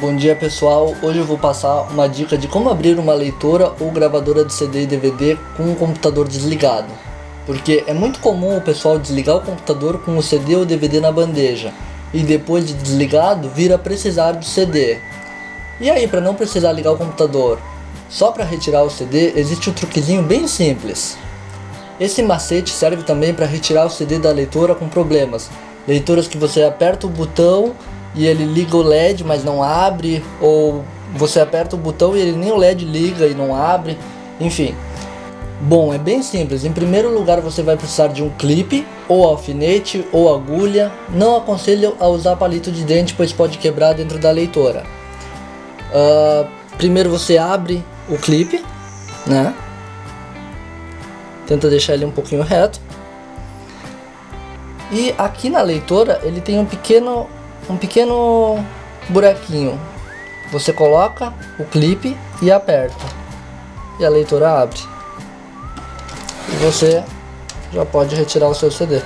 Bom dia pessoal, hoje eu vou passar uma dica de como abrir uma leitora ou gravadora de CD e DVD com o computador desligado. Porque é muito comum o pessoal desligar o computador com o CD ou DVD na bandeja e depois de desligado vir a precisar do CD. E aí, para não precisar ligar o computador só para retirar o CD, existe um truquezinho bem simples. Esse macete serve também para retirar o CD da leitora com problemas. Leitoras que você aperta o botão e ele liga o LED, mas não abre, ou você aperta o botão e ele nem o LED liga e não abre, enfim. Bom, é bem simples. Em primeiro lugar, você vai precisar de um clipe, ou alfinete, ou agulha. Não aconselho a usar palito de dente, pois pode quebrar dentro da leitora. Uh, primeiro você abre o clipe, né? Tenta deixar ele um pouquinho reto. E aqui na leitora ele tem um pequeno um pequeno buraquinho. Você coloca o clipe e aperta. E a leitura abre. E você já pode retirar o seu CD.